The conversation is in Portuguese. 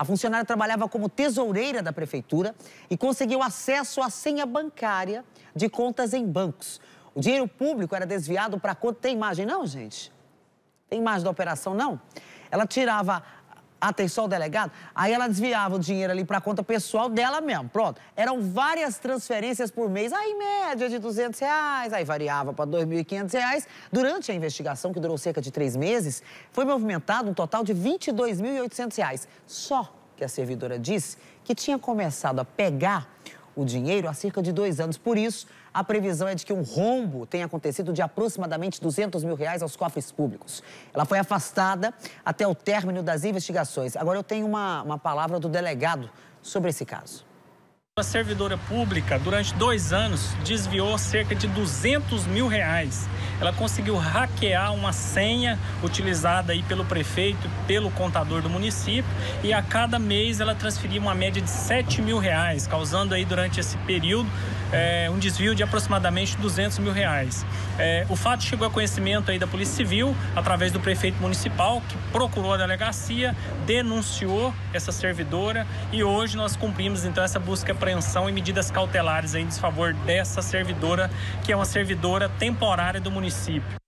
A funcionária trabalhava como tesoureira da prefeitura e conseguiu acesso à senha bancária de contas em bancos. O dinheiro público era desviado para conta. Tem imagem, não, gente? Tem imagem da operação, não? Ela tirava atenção delegado, aí ela desviava o dinheiro ali para a conta pessoal dela mesmo, pronto. Eram várias transferências por mês, aí média de 200 reais, aí variava para 2.500 reais. Durante a investigação, que durou cerca de três meses, foi movimentado um total de 22.800 reais. Só que a servidora disse que tinha começado a pegar o dinheiro há cerca de dois anos. Por isso, a previsão é de que um rombo tenha acontecido de aproximadamente 200 mil reais aos cofres públicos. Ela foi afastada até o término das investigações. Agora eu tenho uma, uma palavra do delegado sobre esse caso. A servidora pública, durante dois anos, desviou cerca de 200 mil reais. Ela conseguiu hackear uma senha utilizada aí pelo prefeito, pelo contador do município, e a cada mês ela transferia uma média de 7 mil reais, causando aí durante esse período é, um desvio de aproximadamente 200 mil reais. É, o fato chegou a conhecimento aí da Polícia Civil, através do prefeito municipal, que procurou a delegacia, denunciou essa servidora e hoje nós cumprimos então essa busca, apreensão e medidas cautelares em desfavor dessa servidora, que é uma servidora temporária do município.